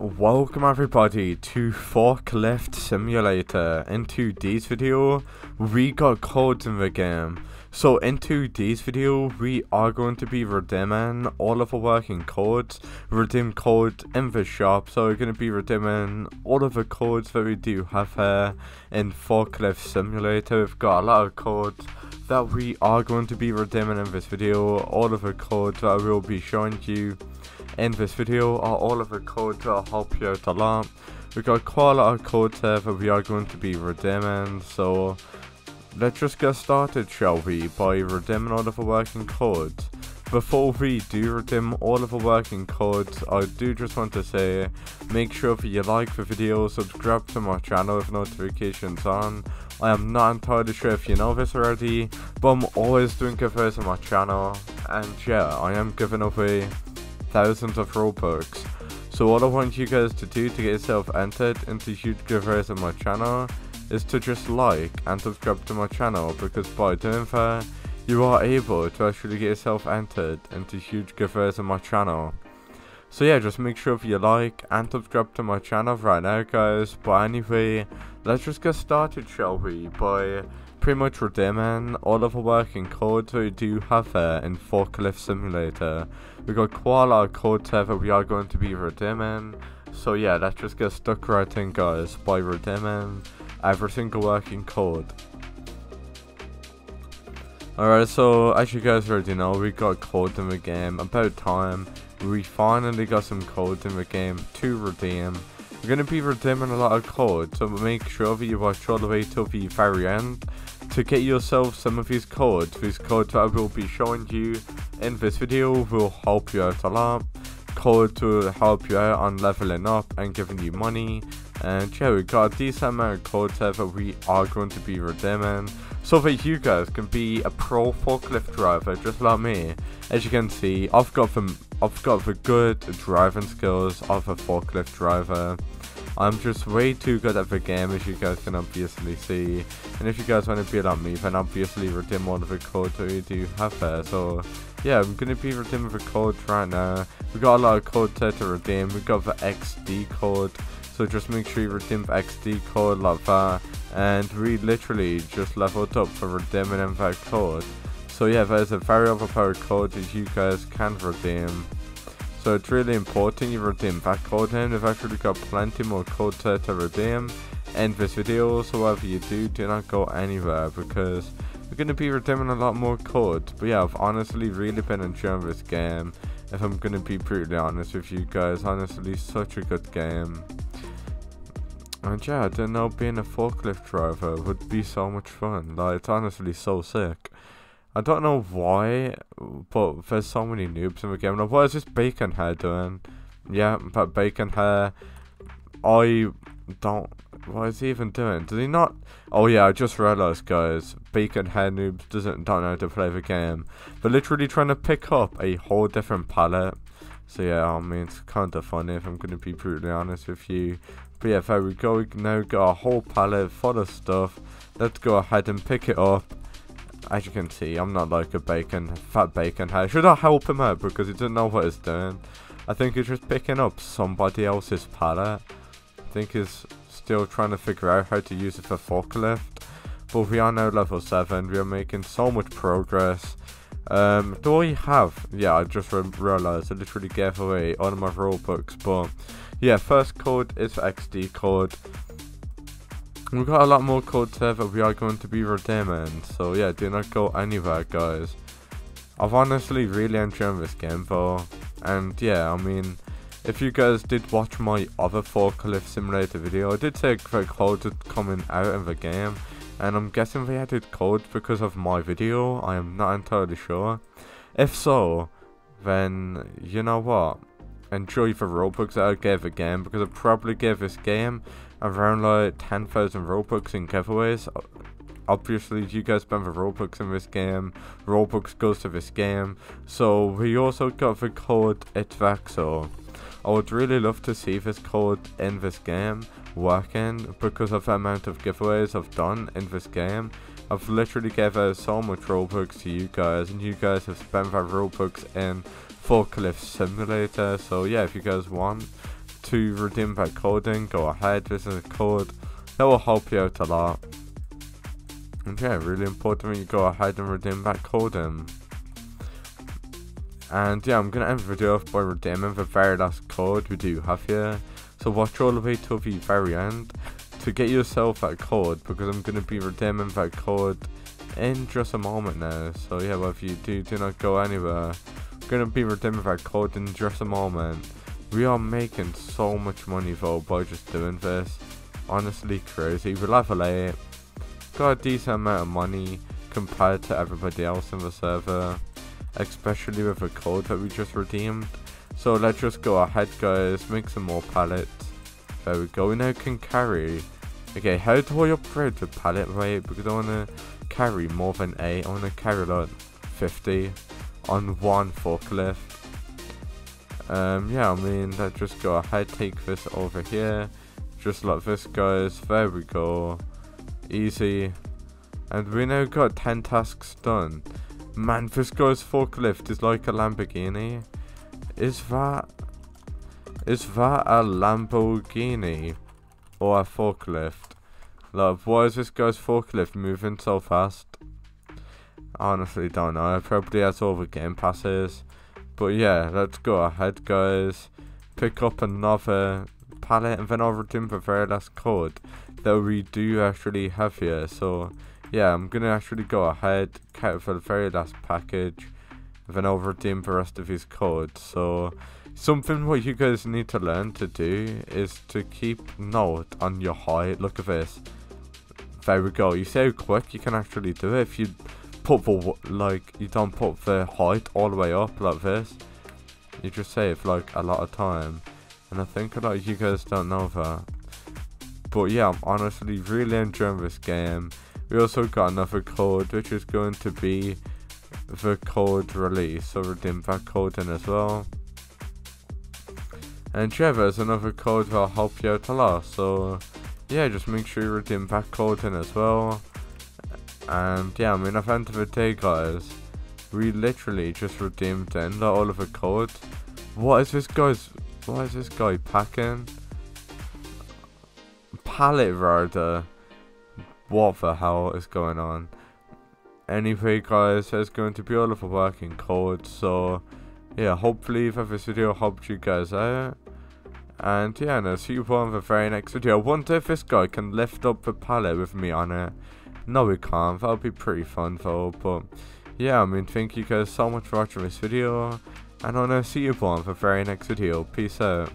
Welcome everybody to Forklift Simulator. In today's video, we got codes in the game. So in today's video, we are going to be redeeming all of the working codes, redeem code in the shop. So we're going to be redeeming all of the codes that we do have here in Forklift Simulator. We've got a lot of codes that we are going to be redeeming in this video. All of the codes that I will be showing you in this video are all of the codes that help you out a lot. We got quite a lot of codes here that we are going to be redeeming, so let's just get started shall we by redeeming all of the working codes. Before we do redeem all of the working codes, I do just want to say, make sure that you like the video, subscribe to my channel with notifications on. I am not entirely sure if you know this already, but I'm always doing giveaways on my channel, and yeah, I am giving away thousands of Robux. So what I want you guys to do to get yourself entered into huge giveaways on my channel is to just like and subscribe to my channel because by doing that you are able to actually get yourself entered into huge giveaways on my channel. So yeah, just make sure if you like and subscribe to my channel right now guys. But anyway, let's just get started shall we by pretty much redeeming all of the working codes we do have in Forklift Simulator. We got quite a lot of codes here that we are going to be redeeming. So yeah, let's just get stuck right in guys by redeeming every single working code. Alright, so as you guys already know, we got codes in the game. About time, we finally got some codes in the game to redeem. We're going to be redeeming a lot of codes, so make sure that you watch all the way till the very end to get yourself some of these codes. These codes that I will be showing you in this video will help you out a lot. Codes will help you out on leveling up and giving you money. And yeah, we got a decent amount of codes here that we are going to be redeeming. So that you guys can be a pro forklift driver just like me. As you can see, I've got the, I've got the good driving skills of a forklift driver. I'm just way too good at the game as you guys can obviously see. And if you guys want to be on me, then obviously redeem all of the codes that you do have there. So yeah, I'm going to be redeeming the codes right now. We got a lot of codes there to redeem. We got the XD code. So just make sure you redeem the XD code like that. And we literally just leveled up for redeeming that code. So yeah, there's a very overpowered code that you guys can redeem. So it's really important you redeem that code and we've actually got plenty more code to, to redeem. In this video also whatever you do do not go anywhere because we're going to be redeeming a lot more code. But yeah I've honestly really been enjoying this game if I'm going to be brutally honest with you guys. Honestly such a good game. And yeah I didn't know being a forklift driver would be so much fun. Like it's honestly so sick I don't know why, but there's so many noobs in the game. Like, what is this bacon hair doing? Yeah, but bacon hair. I don't. What is he even doing? Did he not? Oh yeah, I just realized, guys. Bacon hair noobs doesn't don't know how to play the game. They're literally trying to pick up a whole different pallet. So yeah, I mean it's kind of funny if I'm gonna be brutally honest with you. But yeah, there we go. We now got a whole pallet full of stuff. Let's go ahead and pick it up as you can see, I'm not like a bacon, fat bacon head. Should I help him out because he doesn't know what he's doing? I think he's just picking up somebody else's pallet. I think he's still trying to figure out how to use it for forklift. But we are now level 7. We are making so much progress. Um, do I have? Yeah, I just re realized I literally gave away all of my Robux. But yeah, first code is XD code. We've got a lot more codes here that we are going to be redeeming, so yeah, do not go anywhere guys. I've honestly really enjoyed this game though, and yeah, I mean, if you guys did watch my other forklift simulator video, I did say the codes are coming out in the game, and I'm guessing they added code because of my video, I am not entirely sure. If so, then you know what, enjoy the Robux that I gave the game, because I probably gave this game around like 10,000 Robux in giveaways. Obviously, you guys spend the Robux in this game. Robux goes to this game. So, we also got the code ITZVEXO. I would really love to see this code in this game working because of the amount of giveaways I've done in this game. I've literally given so much Robux to you guys and you guys have spent that Robux in Forklift Simulator. So yeah, if you guys want to redeem that code go ahead, is a code that will help you out a lot. And yeah, really important that you go ahead and redeem that code. And yeah, I'm to end the video off by redeeming the very last code we do have here. So watch all the way till the very end to get yourself that code because I'm to be redeeming that code in just a moment now. So yeah, well, if you do, do not go anywhere. I'm to be redeeming that code in just a moment. We are making so much money though by just doing this. Honestly crazy. We're level 8. Got a decent amount of money compared to everybody else in the server especially with the code that we just redeemed. So let's just go ahead guys, make some more pallets. There we go, we now can carry. Okay, how do I upgrade the pallet rate? Because I want to carry more than 8, I want to carry like 50 on one forklift. Um, yeah, I mean, let's just go ahead, take this over here. Just like this guys, there we go. Easy. And we now got 10 tasks done. Man, this guy's forklift is like a Lamborghini. Is that... Is that a Lamborghini? Or a forklift? Like, why is this guy's forklift moving so fast? I honestly don't know. Probably has all the game passes. But yeah, let's go ahead, guys. Pick up another pallet and then I'll redeem the very last code that we do actually have here. So yeah, I'm gonna actually go ahead, cut for the very last package, then I'll redeem the rest of his code. So, something what you guys need to learn to do is to keep note on your height. Look at this. There we go. You see how quick you can actually do it if you put the, like, you don't put the height all the way up like this. You just save, like, a lot of time. And I think a lot of you guys don't know that. But yeah, I'm honestly really enjoying this game. We also got another code which is going to be the code release. So redeem that code in as well. And yeah, there's another code that'll help you out a lot. So yeah, just make sure you redeem that code in as well. And yeah, I mean, end of the day, guys, we literally just redeemed of the codes. What is this guy's? What is this guy packing? Pallet rider what the hell is going on. Anyway guys, there's going to be all of the working code, so yeah, hopefully if this video helped you guys out. And yeah, and I'll see you in the very next video. I wonder if this guy can lift up the pallet with me on it. No, we can't. That would be pretty fun though. But yeah, I mean, thank you guys so much for watching this video. And I'll see you all the very next video. Peace out.